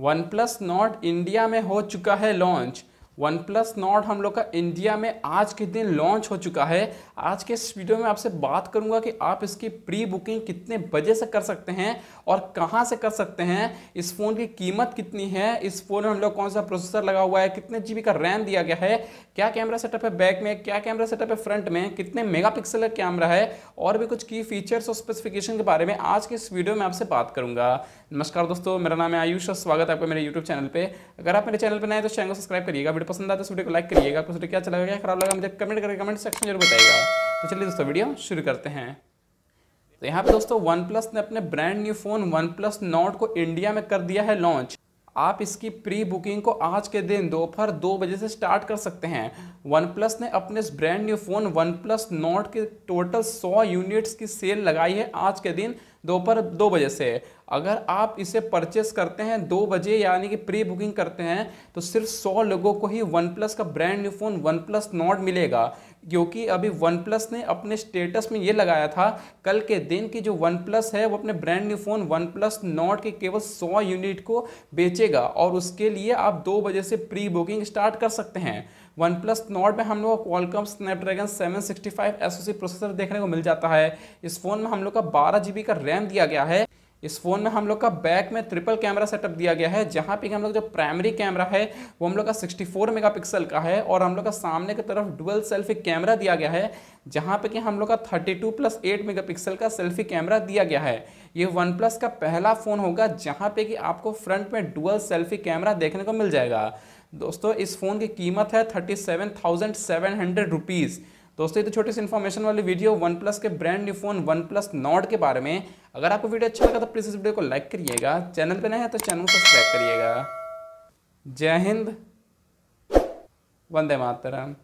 One plus not India में हो चुका है लॉन्च वन प्लस नॉट हम लोग का इंडिया में आज के दिन लॉन्च हो चुका है। आज के इस वीडियो में आपसे बात करूँगा कि आप इसकी प्री बुकिंग कितने बजे से कर सकते हैं और कहाँ से कर सकते हैं। इस फ़ोन की कीमत कितनी है? इस फ़ोन में हम लोग कौन सा प्रोसेसर लगा हुआ है? कितने जीबी का रैम दिया गया है? क्या कैमरा सेटअप है बैक में? क्या कैमरा सेटअप है फ्रंट में? कितने मेगा का कैमरा है? और भी कुछ की फीचर्स और स्पेसिफिकेशन के बारे में आज के इस वीडियो में आपसे बात करूँगा। नमस्कार दोस्तों, मेरा नाम है आयुष और स्वागत है आपका मेरे यूट्यूब चैनल पे। अगर आप मेरे चैनल पर नए तो चैनल को सब्सक्राइब करिएगा, वीडियो पसंद आता है तो वीडियो को लाइक करिएगा। वीडियो क्या चला क्या खराब लगा मुझे कमेंट करके कमेंट सेक्शन ज़रूर बताइएगा। तो चलिए दोस्तों वीडियो शुरू करते हैं। तो यहाँ पे दोस्तों वन प्लस ने अपने brand new phone OnePlus Nord को इंडिया में कर दिया है लॉन्च आप इसकी प्री बुकिंग को आज के दिन दोपहर दो बजे से स्टार्ट कर सकते हैं। वन प्लस ने अपने इस brand new phone OnePlus Nord के टोटल सौ यूनिट्स की सेल लगाई है आज के दिन दोपहर दो बजे से। अगर आप इसे परचेस करते हैं, दो बजे यानी कि प्री बुकिंग करते हैं तो सिर्फ़ सौ लोगों को ही वन प्लस का brand new phone OnePlus Nord मिलेगा। क्योंकि अभी वन प्लस ने अपने स्टेटस में ये लगाया था, कल के दिन की जो वन प्लस है, वो अपने brand new phone one plus Nord के केवल सौ यूनिट को बेचेगा। और उसके लिए आप दो बजे से प्री बुकिंग स्टार्ट कर सकते हैं। वन प्लस नॉट में हम लोग का कॉलकम स्नैपड्रैगन 765 एसओसी प्रोसेसर देखने को मिल जाता है। इस फ़ोन में हम लोग का बारह जी का रैम दिया गया है। इस फ़ोन में हम लोग का बैक में ट्रिपल कैमरा सेटअप दिया गया है, जहाँ पे हम लोग जो प्राइमरी कैमरा है, वो हम लोग का 64 मेगापिक्सल का है और हम लोग का सामने की तरफ़ डुअल सेल्फी कैमरा दिया गया है, जहाँ पे कि हम लोग का 32 प्लस 8 मेगापिक्सल का सेल्फी कैमरा दिया गया है। ये वन प्लस का पहला फ़ोन होगा, जहाँ पे कि आपको फ्रंट में डुअल सेल्फी कैमरा देखने को मिल जाएगा। दोस्तों, इस फ़ोन की कीमत है thirty seven thousand seven hundred rupees दोस्तों, ये तो छोटी सी इन्फॉर्मेशन वाली वीडियो वन प्लस के brand new phone one plus Nord के बारे में। अगर आपको वीडियो अच्छा लगा तो प्लीज़ इस वीडियो को लाइक करिएगा। चैनल पे नए हैं तो चैनल को सब्सक्राइब करिएगा। जय हिंद। वंदे मातरम।